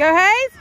Go Hayes.